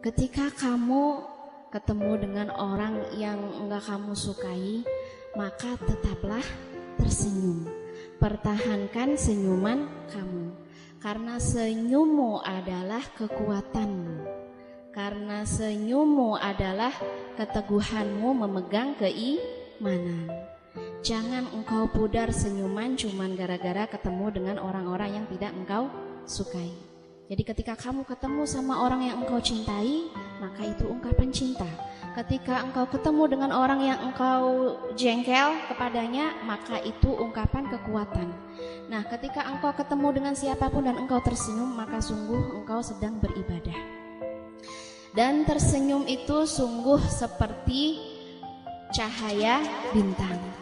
Ketika kamu ketemu dengan orang yang enggak kamu sukai, maka tetaplah tersenyum. Pertahankan senyuman kamu. Karena senyummu adalah kekuatanmu. Karena senyummu adalah keteguhanmu memegang keimanan. Jangan engkau pudar senyuman cuman gara-gara ketemu dengan orang-orang yang tidak engkau sukai. Jadi ketika kamu ketemu sama orang yang engkau cintai, maka itu ungkapan cinta. Ketika engkau ketemu dengan orang yang engkau jengkel kepadanya, maka itu ungkapan kekuatan. Nah, ketika engkau ketemu dengan siapa pun dan engkau tersenyum, maka sungguh engkau sedang beribadah. Dan tersenyum itu sungguh seperti cahaya bintang.